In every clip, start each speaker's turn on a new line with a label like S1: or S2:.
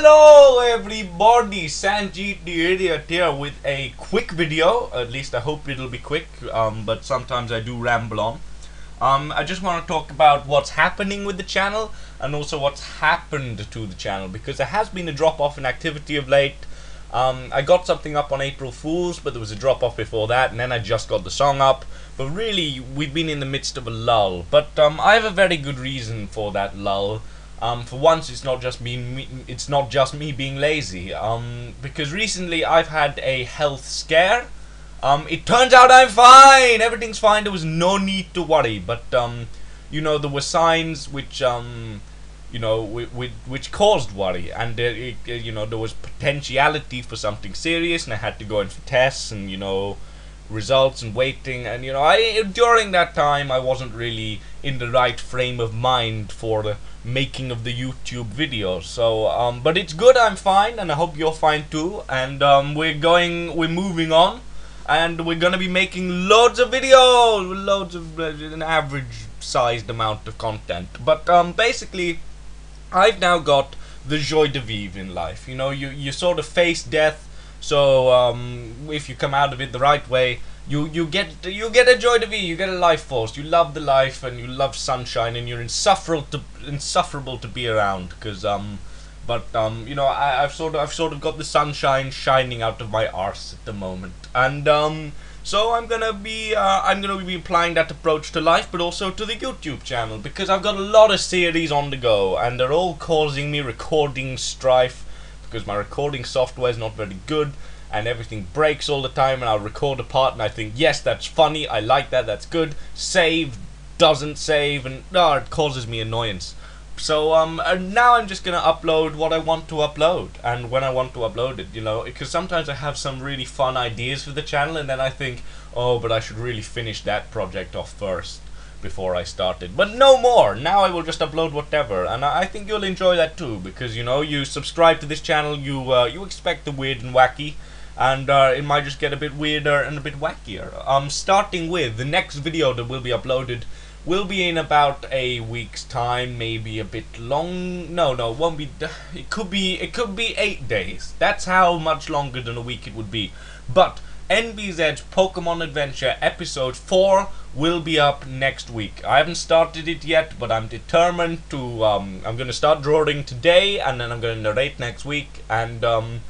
S1: Hello everybody, Sanjit the Idiot here with a quick video, at least I hope it'll be quick, um, but sometimes I do ramble on. Um, I just want to talk about what's happening with the channel and also what's happened to the channel because there has been a drop off in activity of late. Um, I got something up on April Fool's but there was a drop off before that and then I just got the song up but really we've been in the midst of a lull but um, I have a very good reason for that lull. Um, for once, it's not just me, me. It's not just me being lazy. Um, because recently I've had a health scare. Um, it turns out I'm fine. Everything's fine. There was no need to worry. But um, you know, there were signs which um, you know, which, which caused worry, and uh, it, you know, there was potentiality for something serious, and I had to go in for tests, and you know, results and waiting and you know I during that time I wasn't really in the right frame of mind for the making of the YouTube video. So um, but it's good I'm fine and I hope you're fine too. And um, we're going we're moving on and we're gonna be making loads of videos loads of uh, an average sized amount of content. But um, basically I've now got the joie de vivre in life. You know you, you sort of face death so um, if you come out of it the right way, you you get you get a joy to be. You get a life force. You love the life and you love sunshine and you're insufferable to insufferable to be around. Cause um, but um, you know I, I've sort of I've sort of got the sunshine shining out of my arse at the moment, and um. So I'm gonna be uh, I'm gonna be applying that approach to life, but also to the YouTube channel because I've got a lot of series on the go, and they're all causing me recording strife because my recording software is not very good and everything breaks all the time and I'll record a part and I think yes that's funny I like that that's good. Save doesn't save and oh, it causes me annoyance. So um now I'm just gonna upload what I want to upload and when I want to upload it you know because sometimes I have some really fun ideas for the channel and then I think oh but I should really finish that project off first before I started. But no more! Now I will just upload whatever, and I, think you'll enjoy that too, because, you know, you subscribe to this channel, you, uh, you expect the weird and wacky, and uh, it might just get a bit weirder and a bit wackier. Um, starting with, the next video that will be uploaded will be in about a week's time, maybe a bit long. No, no, it won't be. It could be. It could be eight days. That's how much longer than a week it would be. But NBZ Pokemon Adventure Episode 4 will be up next week. I haven't started it yet, but I'm determined to, um, I'm going to start drawing today, and then I'm going to narrate next week, and, um,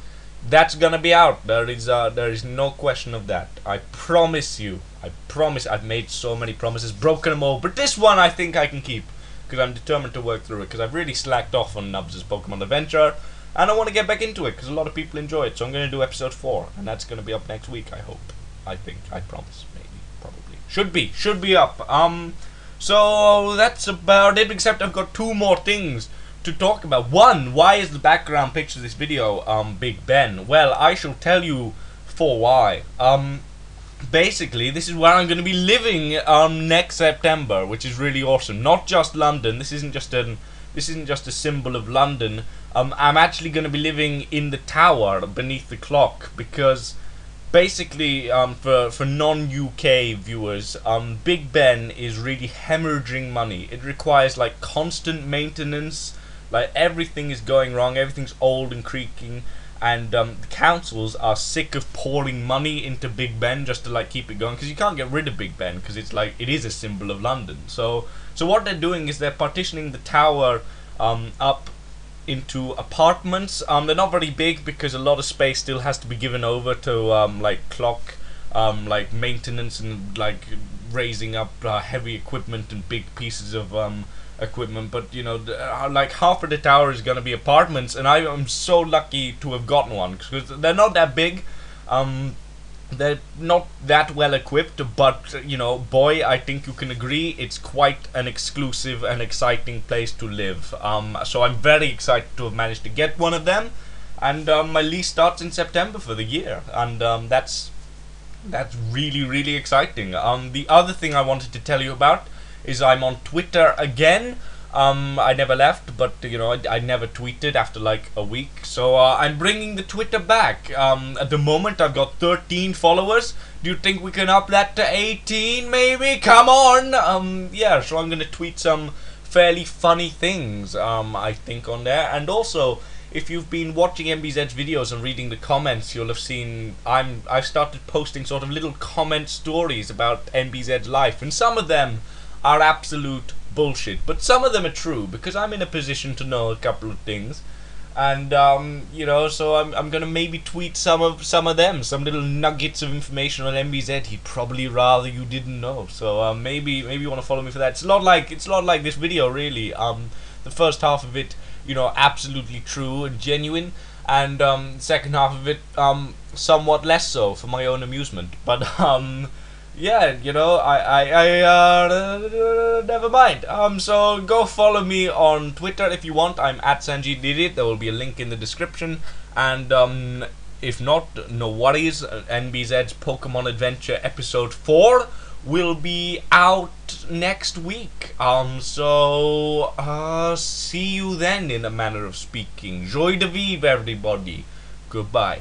S1: that's gonna be out. There is, uh, there is no question of that. I promise you. I promise. I've made so many promises, broken them all, but this one I think I can keep, because I'm determined to work through it, because I've really slacked off on Nubs' Pokemon Adventure, and I want to get back into it because a lot of people enjoy it. So I'm going to do episode 4, and that's going to be up next week, I hope. I think. I promise. Maybe. Probably. Should be. Should be up. Um, so that's about it, except I've got two more things to talk about. One, why is the background picture of this video um, Big Ben? Well, I shall tell you for why. Um, basically, this is where I'm going to be living um, next September, which is really awesome. Not just London. This isn't just an this isn't just a symbol of London. Um, I'm actually going to be living in the tower beneath the clock because basically um, for, for non-UK viewers, um, Big Ben is really hemorrhaging money. It requires like constant maintenance, like everything is going wrong, everything's old and creaking, and um, the councils are sick of pouring money into Big Ben just to like keep it going because you can't get rid of Big Ben because it's like it is a symbol of London. So so what they're doing is they're partitioning the tower um, up into apartments. Um, they're not very big because a lot of space still has to be given over to um, like clock, um, like maintenance and like raising up uh, heavy equipment and big pieces of um, equipment. But you know, uh, like half of the tower is gonna be apartments, and I am so lucky to have gotten one because they're not that big. Um, they're not that well equipped, but you know, boy, I think you can agree it's quite an exclusive and exciting place to live. Um, so I'm very excited to have managed to get one of them, and um, my lease starts in September for the year, and um, that's that's really really exciting. Um, the other thing I wanted to tell you about is I'm on Twitter again. Um, I never left, but you know, I, I never tweeted after like a week. So uh, I'm bringing the Twitter back. Um, at the moment, I've got 13 followers. Do you think we can up that to 18, maybe? Come on! Um, yeah, so I'm gonna tweet some fairly funny things, um, I think, on there. And also, if you've been watching MBZ's videos and reading the comments, you'll have seen I'm I've started posting sort of little comment stories about MBZ's life, and some of them are absolute bullshit, but some of them are true because I'm in a position to know a couple of things and um, you know, so I'm, I'm gonna maybe tweet some of some of them, some little nuggets of information on MBZ. He'd probably rather you didn't know. So um, maybe maybe you want to follow me for that. It's a lot like it's a lot like this video really. Um, the first half of it, you know, absolutely true and genuine, and um, second half of it, um, somewhat less so for my own amusement. But um yeah, you know, I, I, I, uh, never mind. Um, so go follow me on Twitter if you want. I'm at SanjitTheIdiot. There will be a link in the description. And, um, if not, no worries. NBZ's Pokemon Adventure Episode 4 will be out next week. Um, so, uh, see you then, in a manner of speaking. Joie de vivre, everybody. Goodbye.